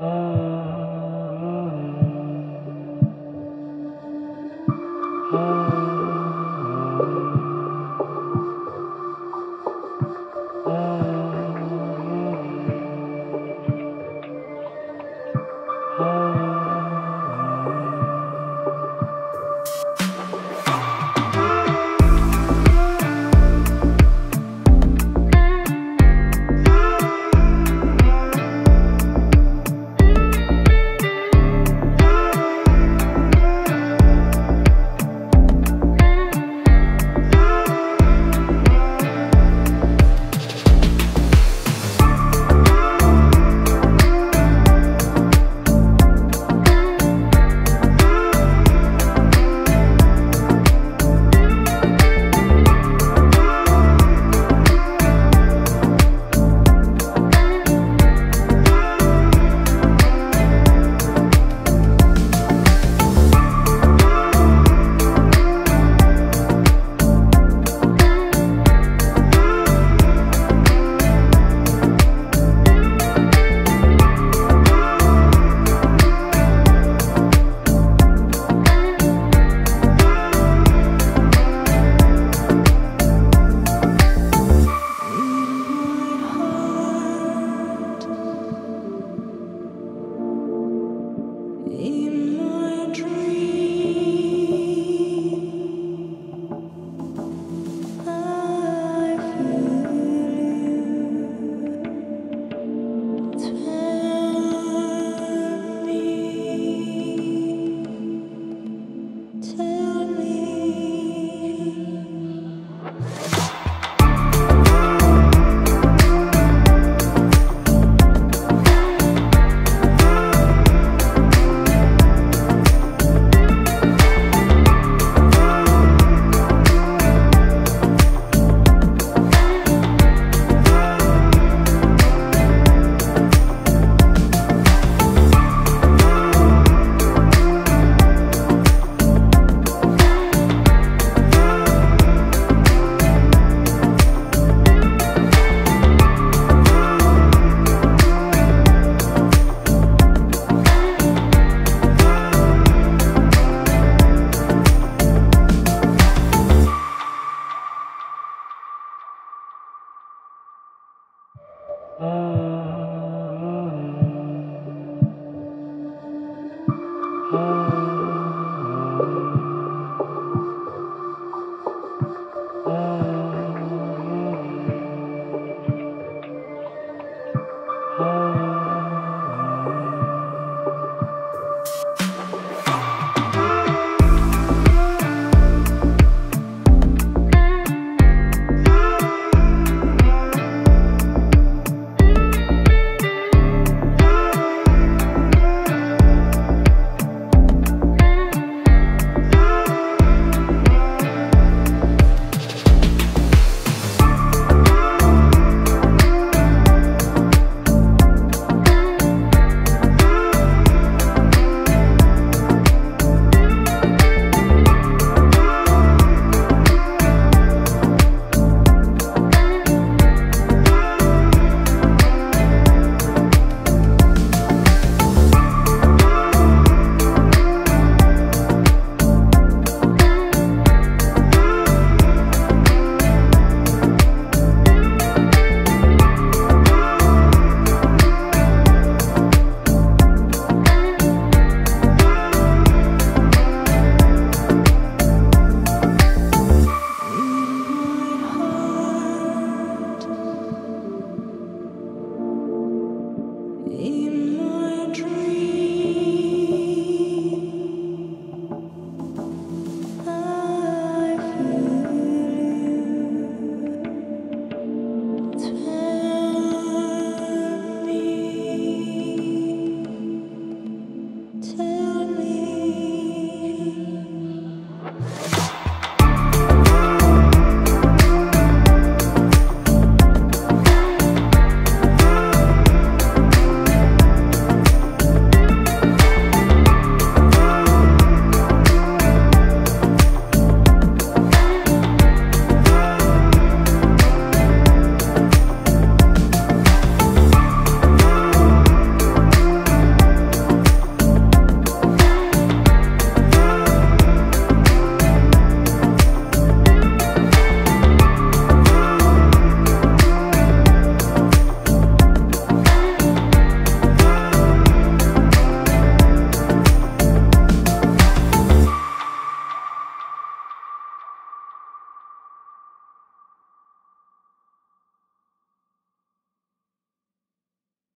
Uh... You